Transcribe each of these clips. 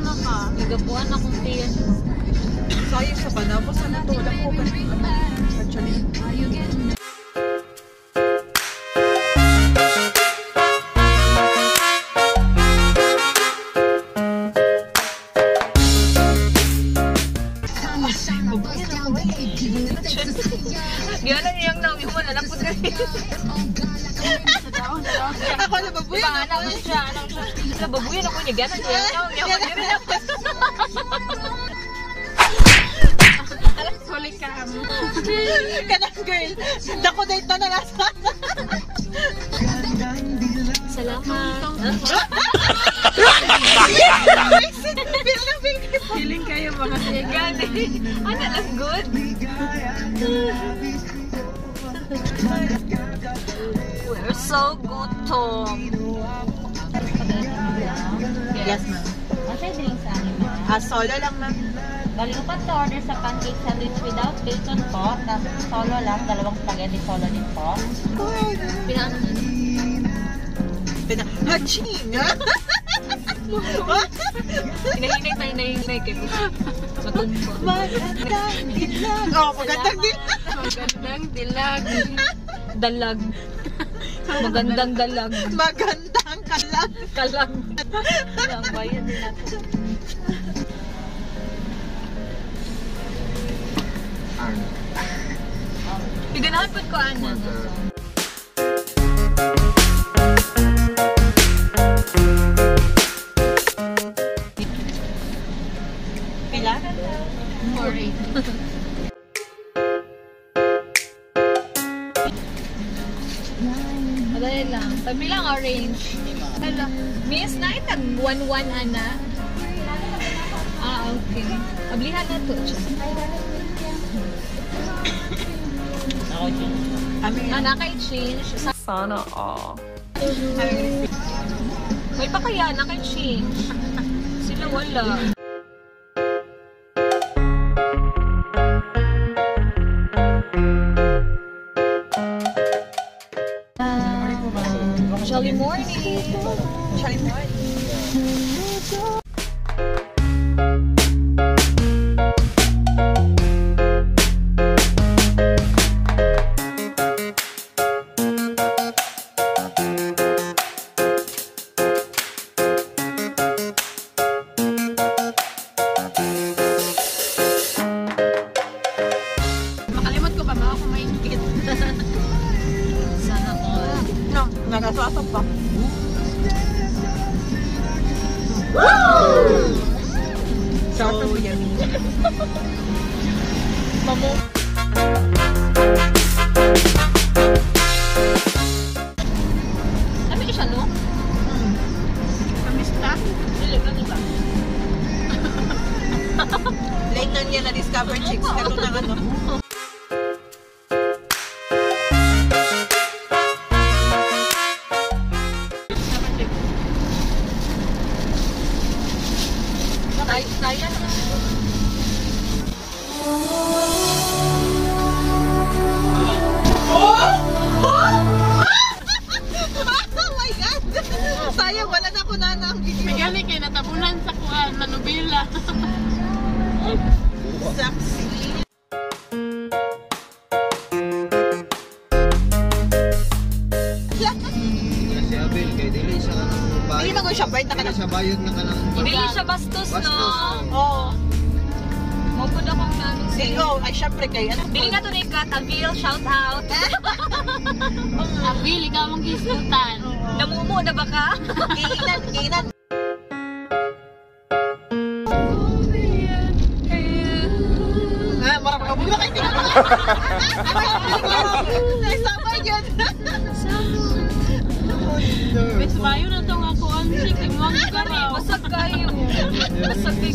na ka. Nagabuan akong tiyan. Sayang sa panapos na to. Wala ko Actually. Ako na babuyan. Diba, anak mo siya, anak siya. Nababuyan ako niya, gano'n niya. Naong niya, madiri na po. Huli ka mo. Kanang girl. Dako date na nalasa. Salamat. Feeling kayo mga Gani. Ano lang good? We're so good, Tom. Yes, ma'am. Masay drinks sa akin ma'am. Ah, solo lang, ma'am. Bali ko pa to order sa pancake sandwich without bacon po. Tapos solo lang, dalawang spaghetti solo din po. Pinaano na. Pina, haching! Hinahinay pa, hinahinay kayo. Matumbo. Magandang dilag. Oh, magandang dilag. magandang dilag. Dalag. Magandang dalag. Magandang kalag. Kalag. Ang bayan din natin. Iganahan po ko ano. Orange. Hello. Miss, na itag 1-1 ana. Ah, okay. Ablihan na to. Kami Ah, naka-change. Sa Sana all. May pa kaya naka-change. Sila wala. We Makalimot ko pa pa. So yummy. Mamu. Ano siya, no? Kamista? Dili, ano ba? Late na niya na-discover chicks. Kato na ano. Sayang, wala na ko na ng video. gali kayo natabunan sa kuan na nobela. Saksi. Si Abel, kay dili siya ka ng Hindi bayad. mo ko siya, bayad na ka Dili na. siya bayad na ka ng... Dili siya bastos, no? Bastos, oh. Oo. Mapod akong namin Di, oh, ay syempre kay ano. Dili na to ni Katavil, shout out. Abil, ikaw mong gisgutan. Namumu na ba ka? Giinan. Ah, marami ka muna kayo. Ay, sama yun. Mas bayo na to nga kuan si Kimwang Garaw. Basag kayo. Basag kay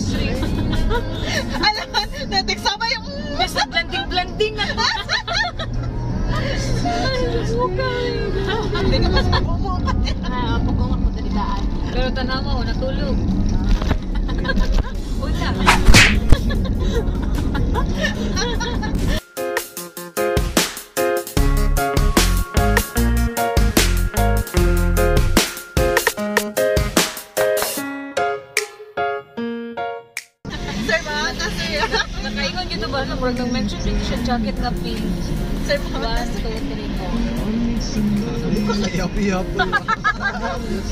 tanawa o natulog. Wala. Sir, ba? Kasi, nakaingon gito ba? Murag ng Una. jacket na pink. Sir, One, two, three, four. Iyap-iyap.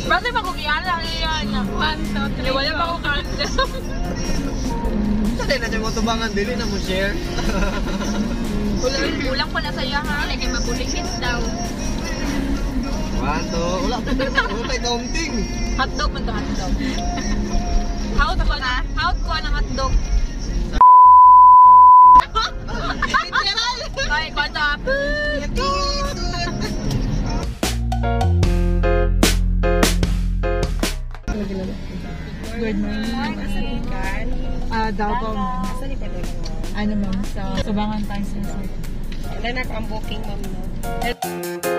Brother, makukiyan lang iyan. One, two, three, Wala pa ko countdown. Dali na siya mo tubangan. Dili na mo share. Kulang pa na sa'yo ha. Lagi mabuligit daw. One, two. Wala pa na. Wala tayo kaunting. Hotdog man to hotdog. How ko na? How ko ng hotdog? Ay, kwarta. Good morning. Ah, Davao. Ano ma'am, sa Subangan tayo sa Wala na ako ang booking, ma'am. No?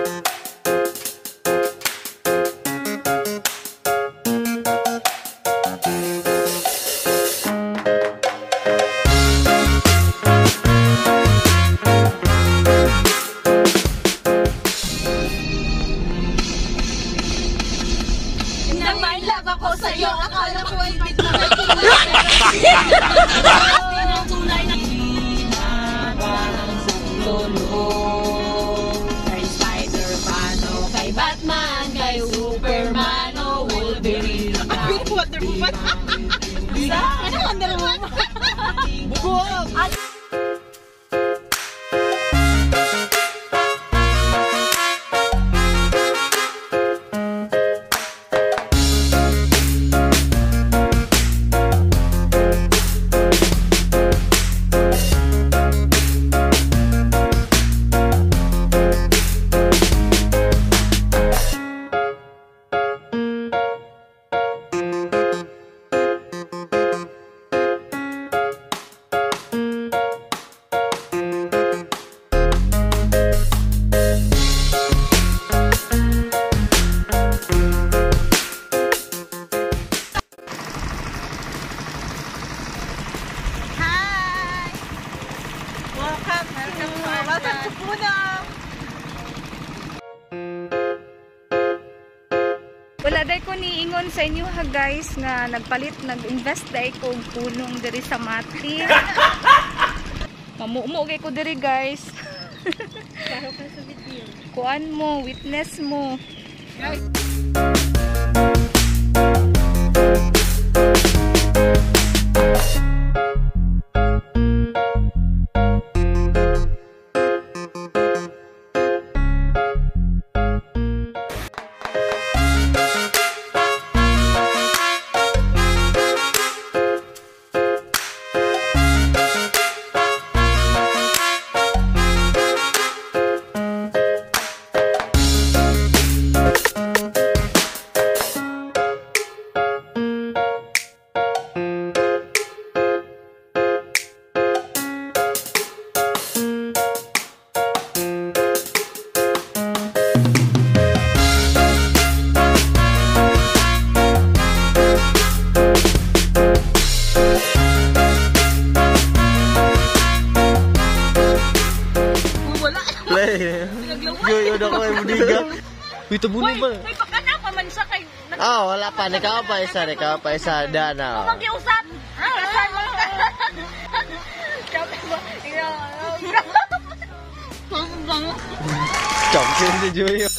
哈哈哈哈哈哈。Wala day ko niingon sa inyo ha guys nga nagpalit nag-invest day ko punong diri sa Mati. Mamumo kay ko diri guys. Kuan mo, witness mo. Play. Yoyo na ko ay budiga. Uy, tabunin ba? May pakana pa man siya kay... Ah, wala pa. Nikaw pa isa. Nikaw pa isa. Dana. Mag-iusap! Ah, asan mo? Champion si Joyo. Ang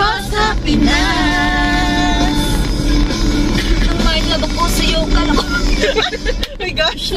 Pasko sa Pinas. Ang mahal na ba po sa'yo? Kala ko. Oh my gosh.